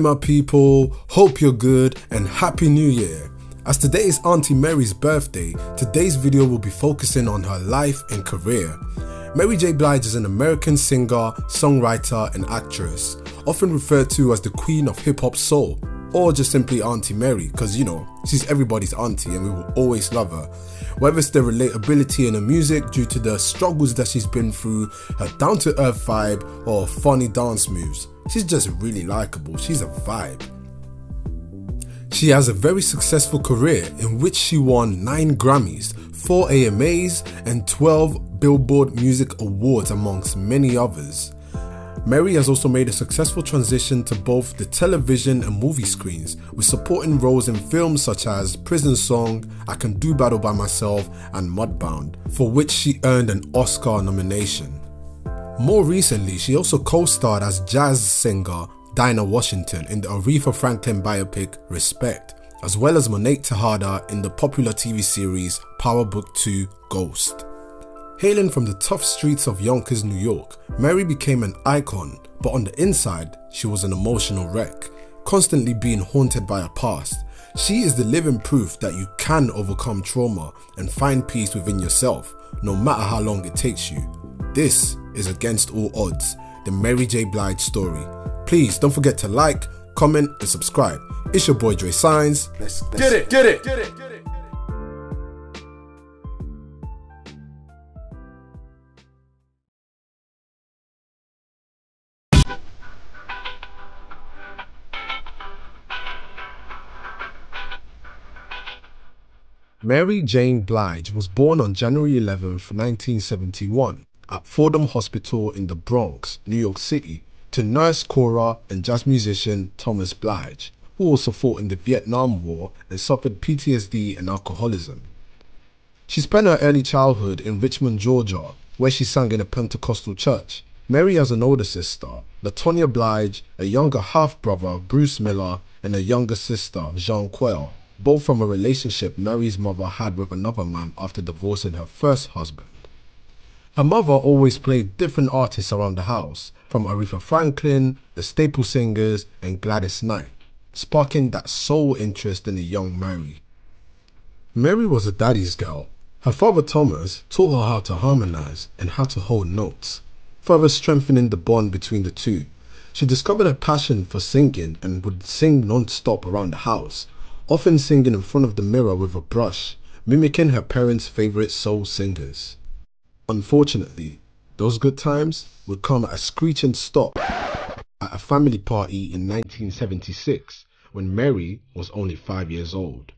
my people, hope you're good and happy new year. As today is Auntie Mary's birthday, today's video will be focusing on her life and career. Mary J. Blige is an American singer, songwriter and actress, often referred to as the queen of hip hop soul, or just simply Auntie Mary, because you know, she's everybody's auntie and we will always love her. Whether it's the relatability in her music due to the struggles that she's been through, her down to earth vibe, or funny dance moves, she's just really likable, she's a vibe. She has a very successful career in which she won 9 Grammys, 4 AMAs, and 12 Billboard Music Awards, amongst many others. Mary has also made a successful transition to both the television and movie screens, with supporting roles in films such as Prison Song, I Can Do Bad All by Myself, and Mudbound, for which she earned an Oscar nomination. More recently, she also co-starred as jazz singer Dinah Washington in the Aretha Franklin biopic Respect, as well as Monet Tejada in the popular TV series Power Book 2 Ghost. Hailing from the tough streets of Yonkers, New York, Mary became an icon, but on the inside, she was an emotional wreck, constantly being haunted by her past. She is the living proof that you can overcome trauma and find peace within yourself, no matter how long it takes you. This is Against All Odds, the Mary J. Blige story. Please don't forget to like, comment, and subscribe. It's your boy Drae Synes. Let's, let's get it, get it, get it, get it. Mary Jane Blige was born on January 11, 1971 at Fordham Hospital in the Bronx, New York City to nurse Cora and jazz musician Thomas Blige, who also fought in the Vietnam War and suffered PTSD and alcoholism. She spent her early childhood in Richmond, Georgia, where she sang in a Pentecostal church. Mary has an older sister, Latonia Blige, a younger half-brother, Bruce Miller, and a younger sister, Jean Quayle, both from a relationship Mary's mother had with another man after divorcing her first husband. Her mother always played different artists around the house, from Aretha Franklin, the Staple Singers, and Gladys Knight, sparking that soul interest in the young Mary. Mary was a daddy's girl. Her father Thomas taught her how to harmonize and how to hold notes, further strengthening the bond between the two. She discovered a passion for singing and would sing non-stop around the house, often singing in front of the mirror with a brush, mimicking her parents' favorite soul singers. Unfortunately, those good times would come at a screeching stop at a family party in 1976 when Mary was only five years old.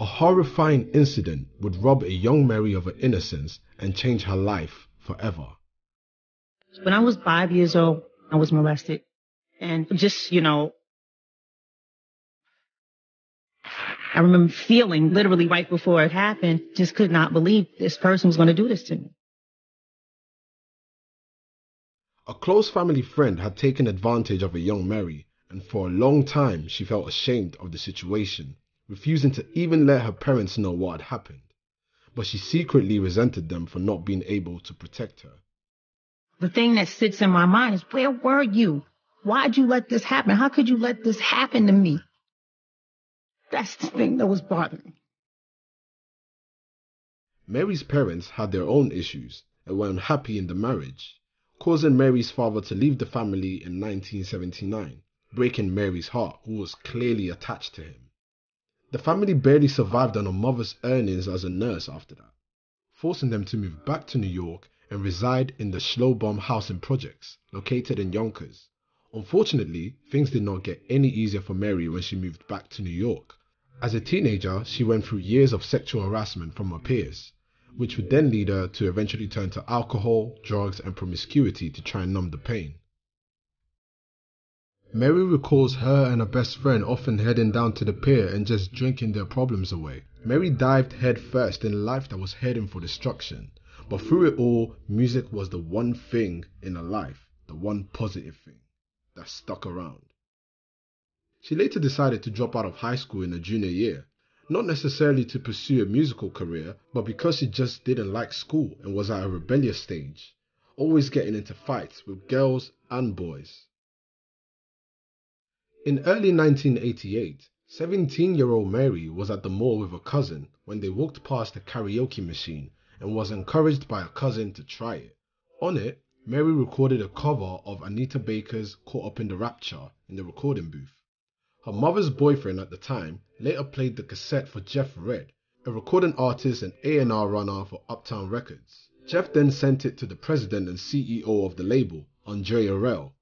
A horrifying incident would rob a young Mary of her innocence and change her life forever. When I was five years old, I was molested. And just, you know, I remember feeling literally right before it happened, just could not believe this person was going to do this to me. A close family friend had taken advantage of a young Mary, and for a long time she felt ashamed of the situation, refusing to even let her parents know what had happened. But she secretly resented them for not being able to protect her. The thing that sits in my mind is, where were you? Why'd you let this happen? How could you let this happen to me? That's the thing that was bothering. Mary's parents had their own issues and were unhappy in the marriage, causing Mary's father to leave the family in 1979, breaking Mary's heart, who was clearly attached to him. The family barely survived on her mother's earnings as a nurse after that, forcing them to move back to New York and reside in the Schlobohm housing projects located in Yonkers. Unfortunately, things did not get any easier for Mary when she moved back to New York, as a teenager, she went through years of sexual harassment from her peers, which would then lead her to eventually turn to alcohol, drugs, and promiscuity to try and numb the pain. Mary recalls her and her best friend often heading down to the pier and just drinking their problems away. Mary dived headfirst in a life that was heading for destruction, but through it all, music was the one thing in her life, the one positive thing that stuck around. She later decided to drop out of high school in her junior year, not necessarily to pursue a musical career, but because she just didn't like school and was at a rebellious stage, always getting into fights with girls and boys. In early 1988, 17 year old Mary was at the mall with a cousin when they walked past a karaoke machine and was encouraged by a cousin to try it. On it, Mary recorded a cover of Anita Baker's Caught Up in the Rapture in the recording booth. Her mother's boyfriend at the time later played the cassette for Jeff Redd, a recording artist and A&R runner for Uptown Records. Jeff then sent it to the president and CEO of the label, Andre Harrell.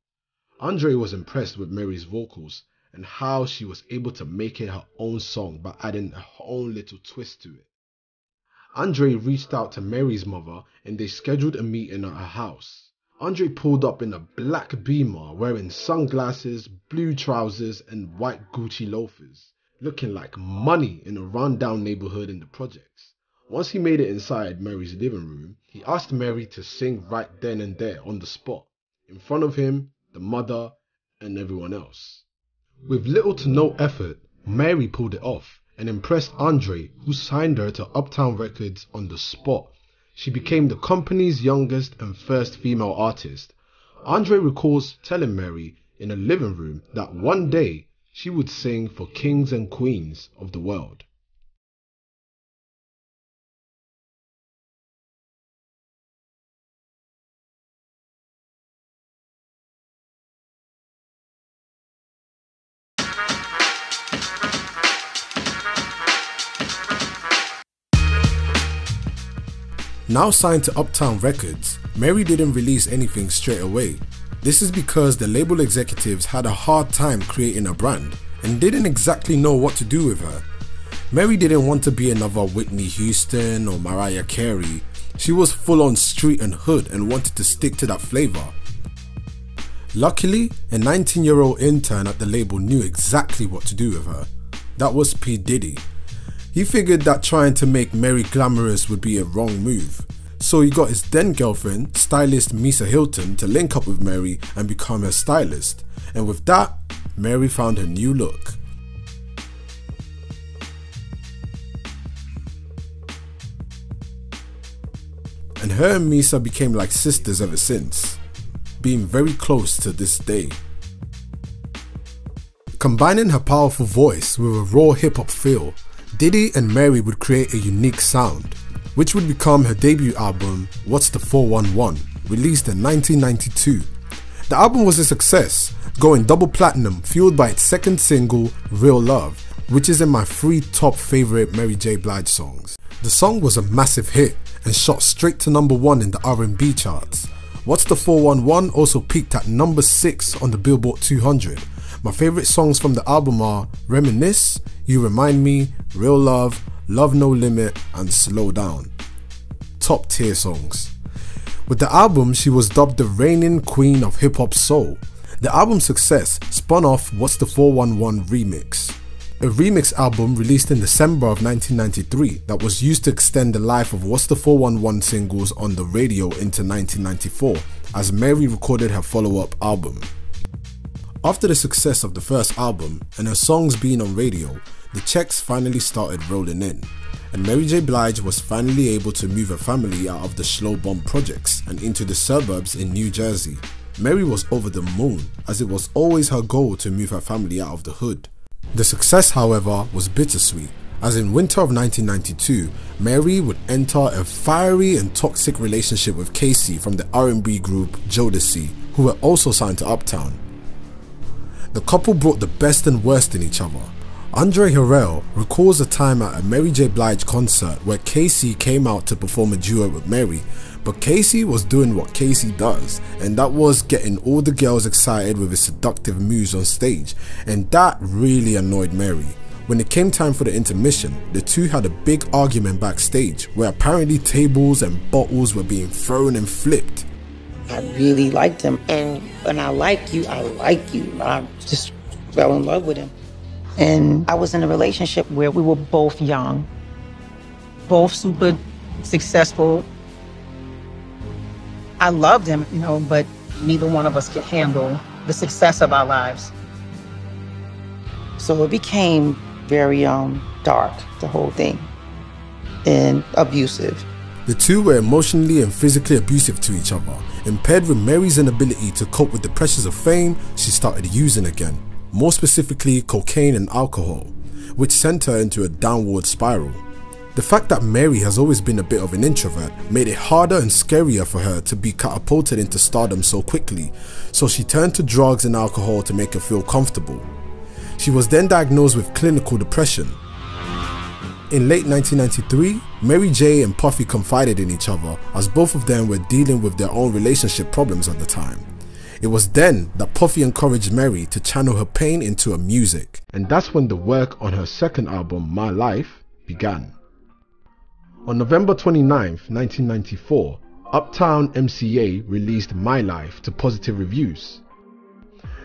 Andre was impressed with Mary's vocals and how she was able to make it her own song by adding her own little twist to it. Andre reached out to Mary's mother and they scheduled a meeting at her house. Andre pulled up in a black beamer wearing sunglasses, blue trousers, and white Gucci loafers, looking like money in a rundown neighborhood in the projects. Once he made it inside Mary's living room, he asked Mary to sing right then and there on the spot, in front of him, the mother, and everyone else. With little to no effort, Mary pulled it off and impressed Andre, who signed her to Uptown Records on the spot. She became the company's youngest and first female artist. Andre recalls telling Mary in a living room that one day she would sing for kings and queens of the world. Now signed to Uptown Records, Mary didn't release anything straight away. This is because the label executives had a hard time creating a brand and didn't exactly know what to do with her. Mary didn't want to be another Whitney Houston or Mariah Carey. She was full on street and hood and wanted to stick to that flavor. Luckily, a 19 year old intern at the label knew exactly what to do with her. That was P. Diddy, he figured that trying to make Mary glamorous would be a wrong move. So he got his then girlfriend, stylist Misa Hilton, to link up with Mary and become her stylist. And with that, Mary found her new look. And her and Misa became like sisters ever since, being very close to this day. Combining her powerful voice with a raw hip hop feel, Diddy and Mary would create a unique sound, which would become her debut album, What's the 411, released in 1992. The album was a success, going double platinum, fueled by its second single, Real Love, which is in my three top favorite Mary J. Blige songs. The song was a massive hit and shot straight to number one in the R&B charts. What's the 411 also peaked at number 6 on the Billboard 200. My favorite songs from the album are Reminisce, you Remind Me, Real Love, Love No Limit, and Slow Down. Top tier songs. With the album, she was dubbed the reigning queen of hip hop soul. The album's success spun off What's the 411 remix, a remix album released in December of 1993 that was used to extend the life of What's the 411 singles on the radio into 1994 as Mary recorded her follow up album. After the success of the first album and her songs being on radio, the checks finally started rolling in, and Mary J. Blige was finally able to move her family out of the Schlobohm projects and into the suburbs in New Jersey. Mary was over the moon, as it was always her goal to move her family out of the hood. The success, however, was bittersweet, as in winter of 1992, Mary would enter a fiery and toxic relationship with K-Ci from the R&B group Jodeci, who were also signed to Uptown. The couple brought the best and worst in each other, Andre Harrell recalls a time at a Mary J. Blige concert where K-Ci came out to perform a duet with Mary, but K-Ci was doing what K-Ci does, and that was getting all the girls excited with his seductive moves on stage, and that really annoyed Mary. When it came time for the intermission, the two had a big argument backstage where apparently tables and bottles were being thrown and flipped. I really liked him, and when I like you, I like you. I just fell in love with him. And I was in a relationship where we were both young, both super successful. I loved him, you know, but neither one of us could handle the success of our lives. So it became very um, dark, the whole thing, and abusive. The two were emotionally and physically abusive to each other. Impaired with Mary's inability to cope with the pressures of fame, she started using again. more specifically cocaine and alcohol, which sent her into a downward spiral. The fact that Mary has always been a bit of an introvert made it harder and scarier for her to be catapulted into stardom so quickly, so she turned to drugs and alcohol to make her feel comfortable. She was then diagnosed with clinical depression. In late 1993, Mary J and Puffy confided in each other as both of them were dealing with their own relationship problems at the time. It was then that Puffy encouraged Mary to channel her pain into her music, and that's when the work on her second album, My Life, began. On November 29, 1994, Uptown MCA released My Life to positive reviews.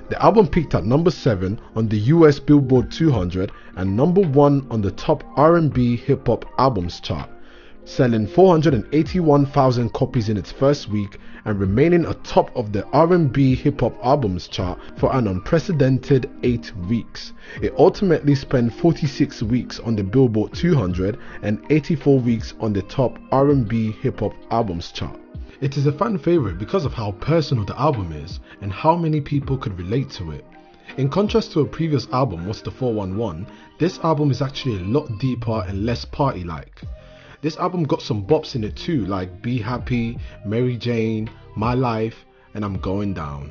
The album peaked at number 7 on the US Billboard 200 and number 1 on the top R&B hip hop albums chart, selling 481,000 copies in its first week and remaining atop of the R&B hip hop albums chart for an unprecedented 8 weeks. It ultimately spent 46 weeks on the Billboard 200 and 84 weeks on the top R&B hip hop albums chart. It is a fan favorite because of how personal the album is and how many people could relate to it. In contrast to a previous album, What's the 411, this album is actually a lot deeper and less party like. This album got some bops in it too, like Be Happy, Mary Jane, My Life, and I'm Going Down.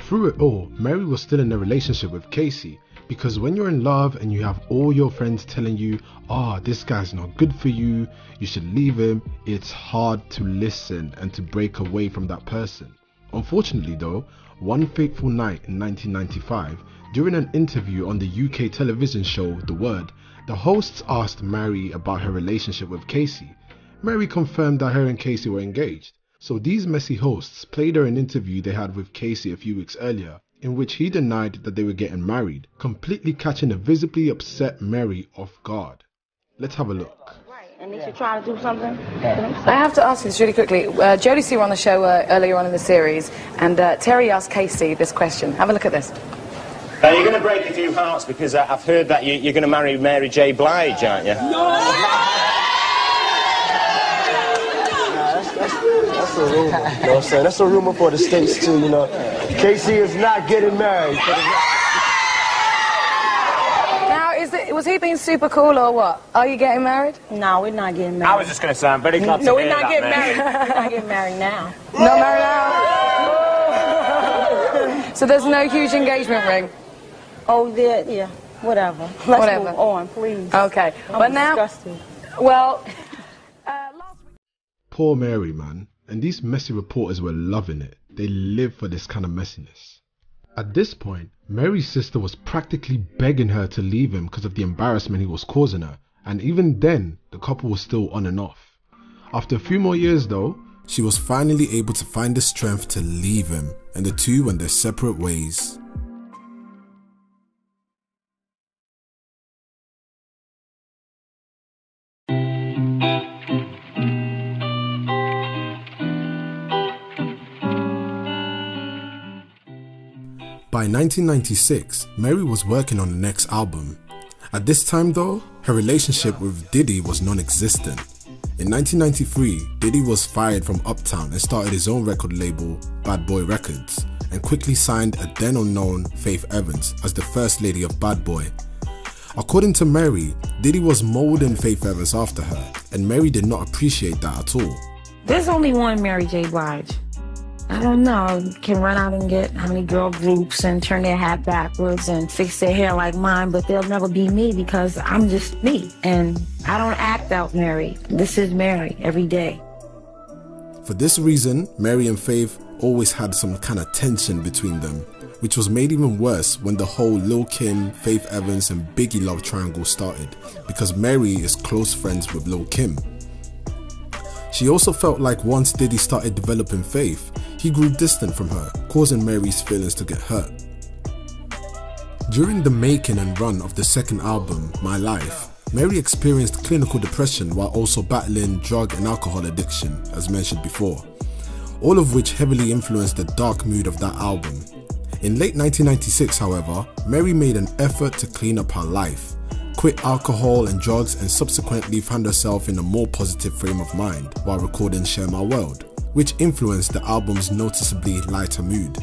Through it all, Mary was still in a relationship with K-Ci because when you're in love and you have all your friends telling you, oh, this guy's not good for you, you should leave him, it's hard to listen and to break away from that person. Unfortunately, though, one fateful night in 1995, during an interview on the UK television show The Word, the hosts asked Mary about her relationship with K-Ci. Mary confirmed that her and K-Ci were engaged. So these messy hosts played her an interview they had with K-Ci a few weeks earlier, in which he denied that they were getting married, completely catching a visibly upset Mary off guard. Let's have a look. And they should try to do something. I have to ask you this really quickly. Uh, Jodeci were on the show uh, earlier on in the series, and uh, Terry asked K-Ci this question. Have a look at this. Uh, you're going to break a few hearts because uh, I've heard that you, are going to marry Mary J. Blige, aren't you? No! That's a rumor. You know what I'm saying? That's a rumor for the States, too, you know. K-Ci is not getting married. Now, is it, was he being super cool or what? Are you getting married? No, we're not getting married. I was just going to say, I'm very glad no, to hear we're not that, getting mate. married. we're not getting married now. Not married now? so there's no huge engagement ring? Oh, there, yeah, whatever. Let's Whatever. move on, please. Okay. I'm but now, disgusted. well, uh, last week... Poor Mary, man. And these messy reporters were loving it. They live for this kind of messiness. At this point, Mary's sister was practically begging her to leave him because of the embarrassment he was causing her, and even then, the couple was still on and off. After a few more years though, she was finally able to find the strength to leave him, and the two went their separate ways. By 1996, Mary was working on the next album. At this time though, her relationship with Diddy was non-existent. In 1993, Diddy was fired from Uptown and started his own record label, Bad Boy Records, and quickly signed a then unknown Faith Evans as the first lady of Bad Boy. According to Mary, Diddy was molding Faith Evans after her, and Mary did not appreciate that at all. There's only one Mary J. Blige. I don't know, can run out and get how many girl groups and turn their hat backwards and fix their hair like mine, but they'll never be me because I'm just me. And I don't act out Mary. This is Mary every day. For this reason, Mary and Faith always had some kind of tension between them, which was made even worse when the whole Lil Kim, Faith Evans, and Biggie love triangle started, because Mary is close friends with Lil Kim. She also felt like once Diddy started developing Faith, he grew distant from her, causing Mary's feelings to get hurt. During the making and run of the second album, My Life, Mary experienced clinical depression while also battling drug and alcohol addiction, as mentioned before, all of which heavily influenced the dark mood of that album. In late 1996, however, Mary made an effort to clean up her life, quit alcohol and drugs, and subsequently found herself in a more positive frame of mind while recording Share My World, which influenced the album's noticeably lighter mood.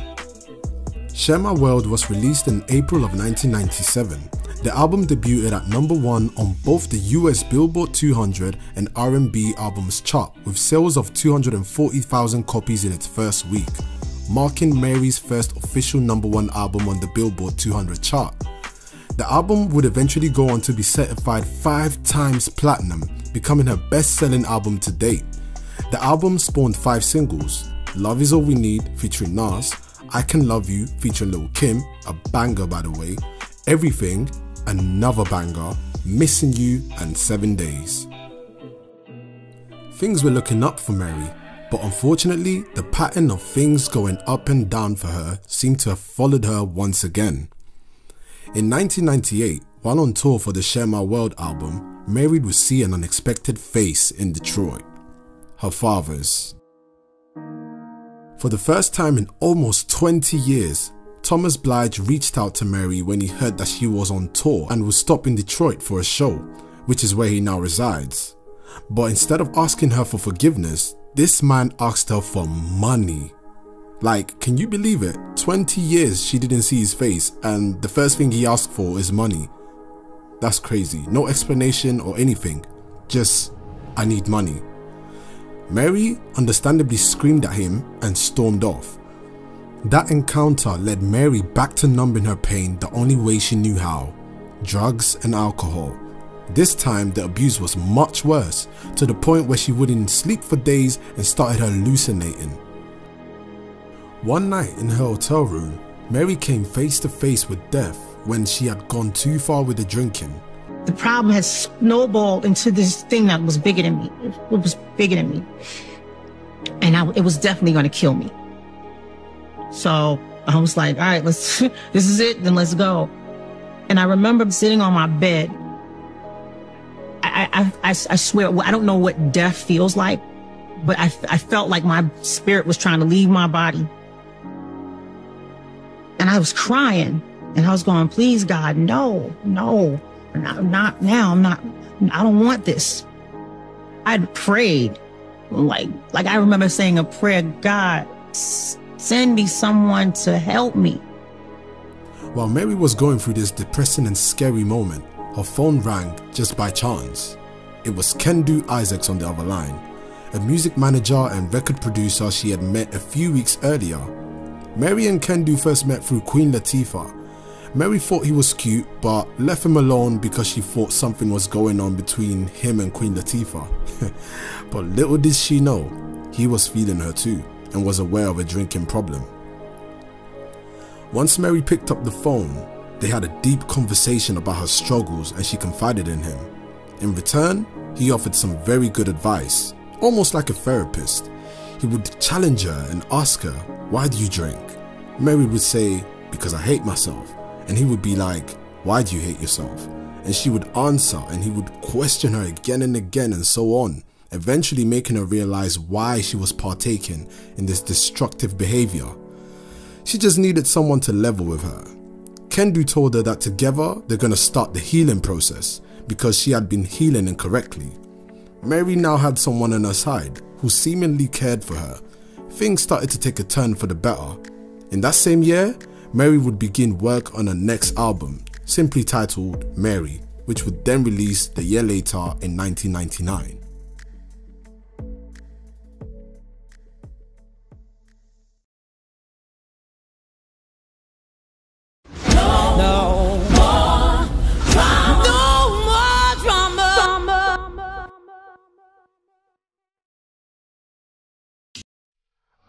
Share My World was released in April of 1997. The album debuted at number 1 on both the US Billboard 200 and R&B albums chart with sales of 240,000 copies in its first week, marking Mary's first official number 1 album on the Billboard 200 chart. The album would eventually go on to be certified 5 times platinum, becoming her best-selling album to date. The album spawned 5 singles, Love Is All We Need featuring Nas, I Can Love You featuring Lil Kim, a banger by the way, Everything, another banger, Missing You and 7 Days. Things were looking up for Mary, but unfortunately the pattern of things going up and down for her seemed to have followed her once again. In 1998, while on tour for the Share My World album, Mary would see an unexpected face in Detroit. Her father's. For the first time in almost 20 years, Thomas Blige reached out to Mary when he heard that she was on tour and would stop in Detroit for a show, which is where he now resides. But instead of asking her for forgiveness, this man asked her for money. Like, can you believe it? 20 years she didn't see his face and the first thing he asked for is money. That's crazy. No explanation or anything. Just, I need money. Mary understandably screamed at him and stormed off. That encounter led Mary back to numbing her pain the only way she knew how drugs and alcohol. This time, the abuse was much worse, to the point where she wouldn't sleep for days and started hallucinating. One night in her hotel room, Mary came face to face with death when she had gone too far with the drinking. The problem has snowballed into this thing that was bigger than me. It was bigger than me. And I, it was definitely going to kill me. So I was like, all right, let's, this is it, then let's go. And I remember sitting on my bed. I, I, I, I swear, I don't know what death feels like, but I, I felt like my spirit was trying to leave my body. I was crying and I was going, please God, no, no, not, not now. I'm not, I don't want this. I'd prayed like, like I remember saying a prayer, God, send me someone to help me. While Mary was going through this depressing and scary moment, her phone rang just by chance. It was Kendu Isaacs on the other line, a music manager and record producer she had met a few weeks earlier. Mary and Kendu first met through Queen Latifah, Mary thought he was cute but left him alone because she thought something was going on between him and Queen Latifah. but little did she know, he was feeling her too and was aware of a drinking problem. Once Mary picked up the phone, they had a deep conversation about her struggles and she confided in him. In return, he offered some very good advice, almost like a therapist. He would challenge her and ask her, why do you drink? Mary would say, because I hate myself and he would be like, Why do you hate yourself? And she would answer and he would question her again and again and so on, eventually making her realize why she was partaking in this destructive behavior. She just needed someone to level with her. Kendu told her that together they're gonna start the healing process because she had been healing incorrectly. Mary now had someone on her side who seemingly cared for her. Things started to take a turn for the better. In that same year, Mary would begin work on her next album, simply titled Mary, which would then release the year later in 1999.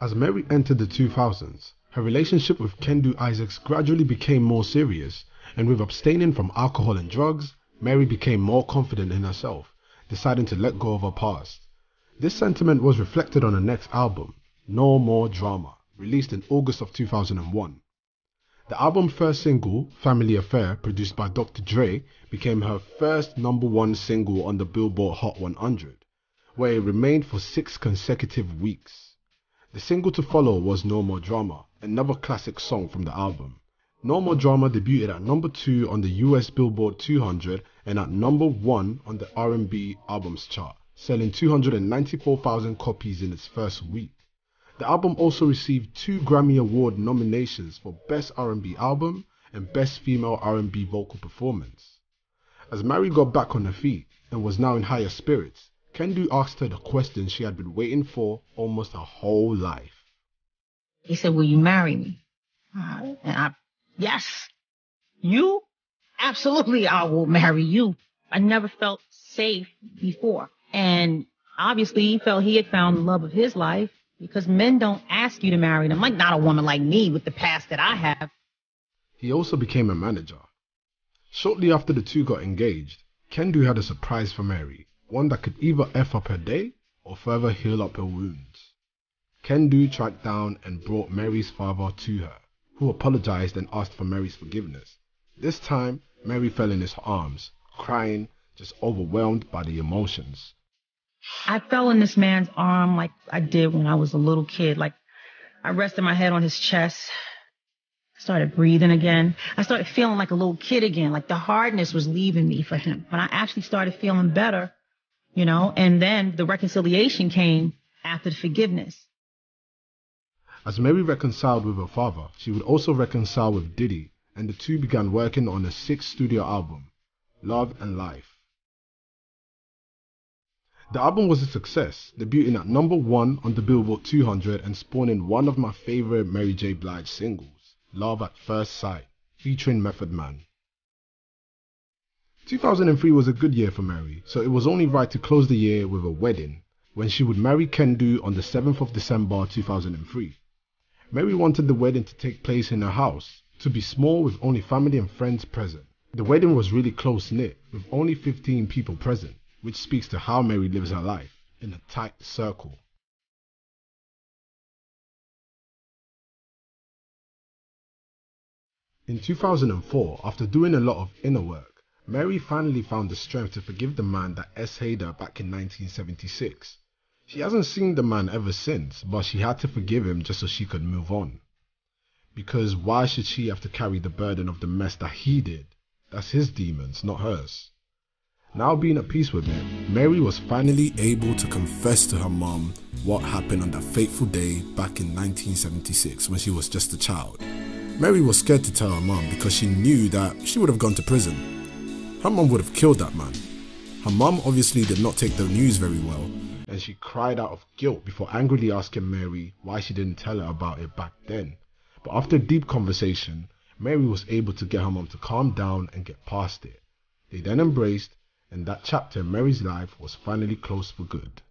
As Mary entered the 2000s, her relationship with Kendu Isaacs gradually became more serious, and with abstaining from alcohol and drugs, Mary became more confident in herself, deciding to let go of her past. This sentiment was reflected on her next album, No More Drama, released in August of 2001. The album's first single, Family Affair, produced by Dr. Dre, became her first number one single on the Billboard Hot 100, where it remained for six consecutive weeks. The single to follow was No More Drama, another classic song from the album. No More Drama debuted at number 2 on the US Billboard 200 and at number 1 on the R&B albums chart, selling 294,000 copies in its first week. The album also received two Grammy Award nominations for Best R&B Album and Best Female R&B Vocal Performance. As Mary got back on her feet and was now in higher spirits, Kendu asked her the question she had been waiting for almost her whole life. He said, will you marry me? Uh, and I, yes. You? Absolutely, I will marry you. I never felt safe before. And obviously he felt he had found the love of his life because men don't ask you to marry them. Like not a woman like me with the past that I have. He also became a manager. Shortly after the two got engaged, Kendu had a surprise for Mary, one that could either F up her day or further heal up her wounds. Kendu tracked down and brought Mary's father to her, who apologized and asked for Mary's forgiveness. This time, Mary fell in his arms, crying, just overwhelmed by the emotions. I fell in this man's arm like I did when I was a little kid. Like I rested my head on his chest, started breathing again. I started feeling like a little kid again, like the hardness was leaving me for him. When I actually started feeling better, you know, and then the reconciliation came after the forgiveness. As Mary reconciled with her father, she would also reconcile with Diddy, and the two began working on a sixth studio album, Love and Life. The album was a success, debuting at number one on the Billboard 200 and spawning one of my favorite Mary J. Blige singles, Love at First Sight, featuring Method Man. 2003 was a good year for Mary, so it was only right to close the year with a wedding, when she would marry Kendu on the 7th of December 2003. Mary wanted the wedding to take place in her house, to be small with only family and friends present. The wedding was really close knit, with only 15 people present which speaks to how Mary lives her life in a tight circle. In 2004, after doing a lot of inner work, Mary finally found the strength to forgive the man that S.A'd her back in 1976. She hasn't seen the man ever since, but she had to forgive him just so she could move on. Because why should she have to carry the burden of the mess that he did? That's his demons, not hers. Now being at peace with it, Mary was finally able to confess to her mom what happened on that fateful day back in 1976 when she was just a child. Mary was scared to tell her mom because she knew that she would have gone to prison. Her mom would have killed that man. Her mom obviously did not take the news very well and she cried out of guilt before angrily asking Mary why she didn't tell her about it back then. But after a deep conversation, Mary was able to get her mom to calm down and get past it. They then embraced and that chapter in Mary's life was finally closed for good.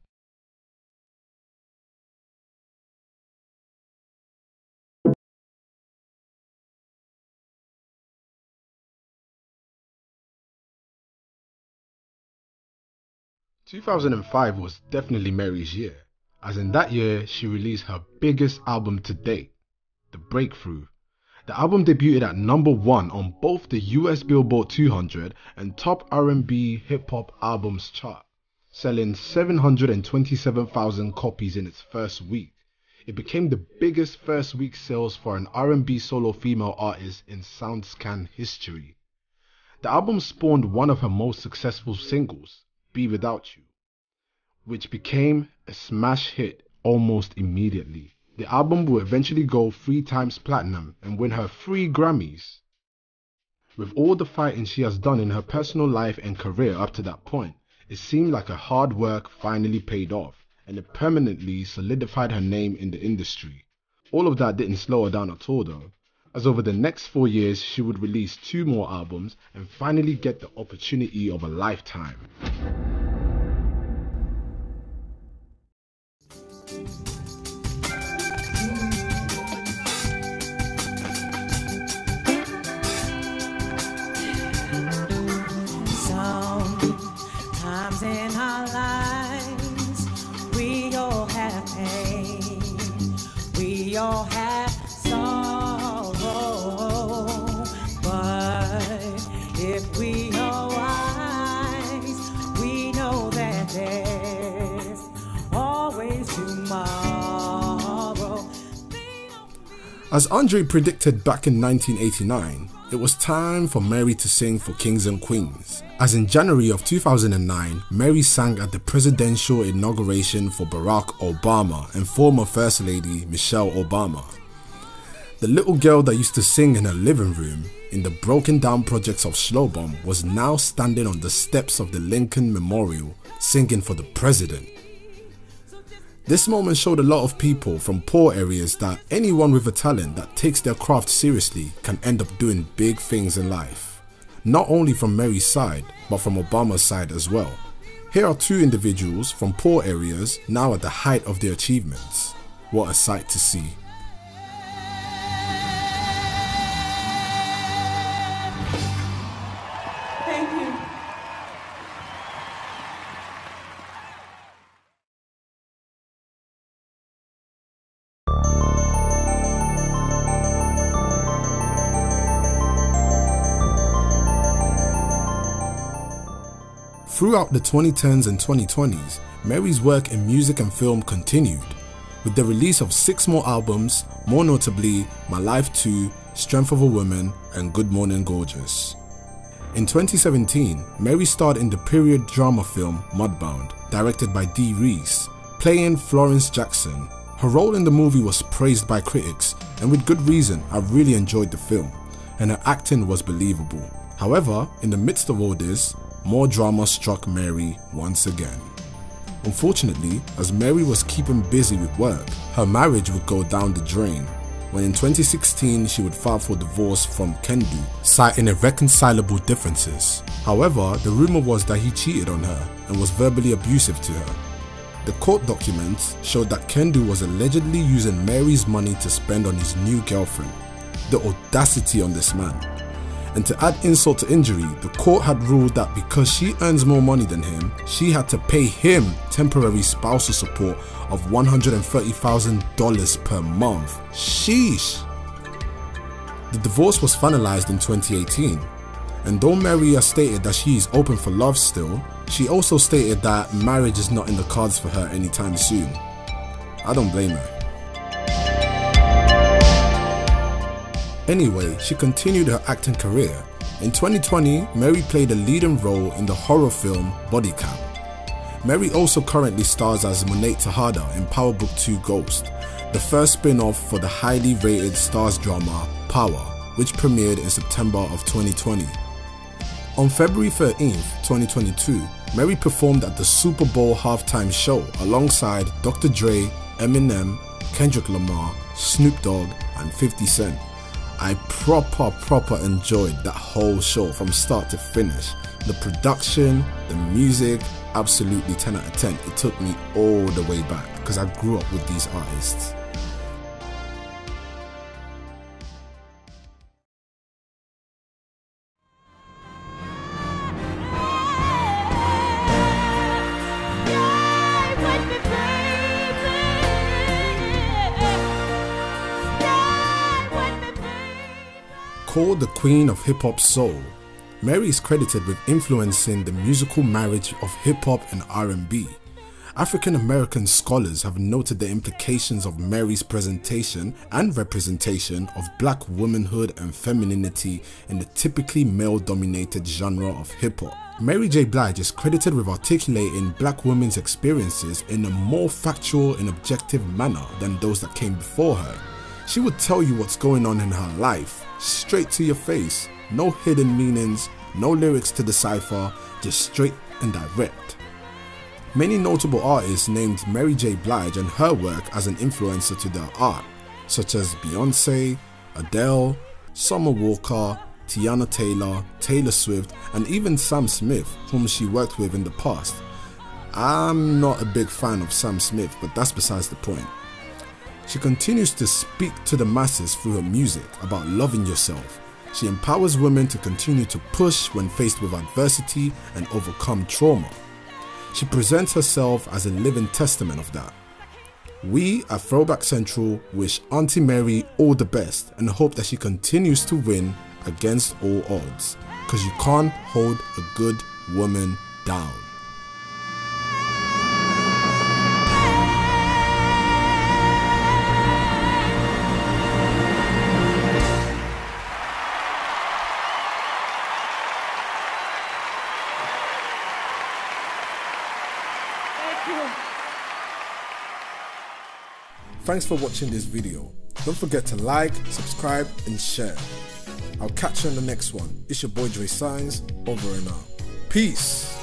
Two thousand and five was definitely Mary's year, as in that year she released her biggest album to date, The Breakthrough, the album debuted at number 1 on both the US Billboard 200 and Top R&B Hip Hop Albums chart, selling 727,000 copies in its first week. It became the biggest first week sales for an R&B solo female artist in SoundScan history. The album spawned one of her most successful singles, Be Without You, which became a smash hit almost immediately. The album will eventually go three times platinum and win her three Grammys. With all the fighting she has done in her personal life and career up to that point, it seemed like her hard work finally paid off and it permanently solidified her name in the industry. All of that didn't slow her down at all though, as over the next four years she would release two more albums and finally get the opportunity of a lifetime. As Andre predicted back in 1989, it was time for Mary to sing for Kings and Queens. As in January of 2009, Mary sang at the presidential inauguration for Barack Obama and former First Lady Michelle Obama. The little girl that used to sing in her living room in the broken down projects of Schlobohm was now standing on the steps of the Lincoln Memorial singing for the president. This moment showed a lot of people from poor areas that anyone with a talent that takes their craft seriously can end up doing big things in life. Not only from Mary's side, but from Obama's side as well. Here are two individuals from poor areas now at the height of their achievements. What a sight to see. Throughout the 2010s and 2020s, Mary's work in music and film continued, with the release of six more albums, more notably My Life 2, Strength of a Woman, and Good Morning Gorgeous. In 2017, Mary starred in the period drama film Mudbound, directed by Dee Rees, playing Florence Jackson. Her role in the movie was praised by critics, and with good reason, I really enjoyed the film, and her acting was believable. However, in the midst of all this, more drama struck Mary once again. Unfortunately, as Mary was keeping busy with work, her marriage would go down the drain when in 2016 she would file for divorce from Kendu, citing irreconcilable differences. However, the rumor was that he cheated on her and was verbally abusive to her. The court documents showed that Kendu was allegedly using Mary's money to spend on his new girlfriend. The audacity on this man. And to add insult to injury, the court had ruled that because she earns more money than him, she had to pay him temporary spousal support of $130,000 per month. Sheesh! The divorce was finalized in 2018, and though Mary has stated that she is open for love still, she also stated that marriage is not in the cards for her anytime soon. I don't blame her. Anyway, she continued her acting career. In 2020, Mary played a leading role in the horror film Body Count. Mary also currently Starz as Monet Tejada in Power Book 2 Ghost, the first spin-off for the highly rated stars drama Power, which premiered in September of 2020. On February 13th, 2022, Mary performed at the Super Bowl halftime show alongside Dr. Dre, Eminem, Kendrick Lamar, Snoop Dogg, and 50 Cent. I proper proper enjoyed that whole show from start to finish. The production, the music, absolutely 10 out of 10. It took me all the way back because I grew up with these artists. Called the Queen of Hip Hop Soul, Mary is credited with influencing the musical marriage of hip hop and R&B. African American scholars have noted the implications of Mary's presentation and representation of black womanhood and femininity in the typically male-dominated genre of hip hop. Mary J. Blige is credited with articulating black women's experiences in a more factual and objective manner than those that came before her. She would tell you what's going on in her life, straight to your face. No hidden meanings, no lyrics to decipher, just straight and direct. Many notable artists named Mary J. Blige and her work as an influencer to their art, such as Beyonce, Adele, Summer Walker, Teyana Taylor, Taylor Swift, and even Sam Smith, whom she worked with in the past. I'm not a big fan of Sam Smith, but that's besides the point. She continues to speak to the masses through her music about loving yourself. She empowers women to continue to push when faced with adversity and overcome trauma. She presents herself as a living testament of that. We at Throwback Central wish Auntie Mary all the best and hope that she continues to win against all odds. Because you can't hold a good woman down. Thanks for watching this video. Don't forget to like, subscribe and share. I'll catch you on the next one. It's your boy Drae Synes, over and out. Peace.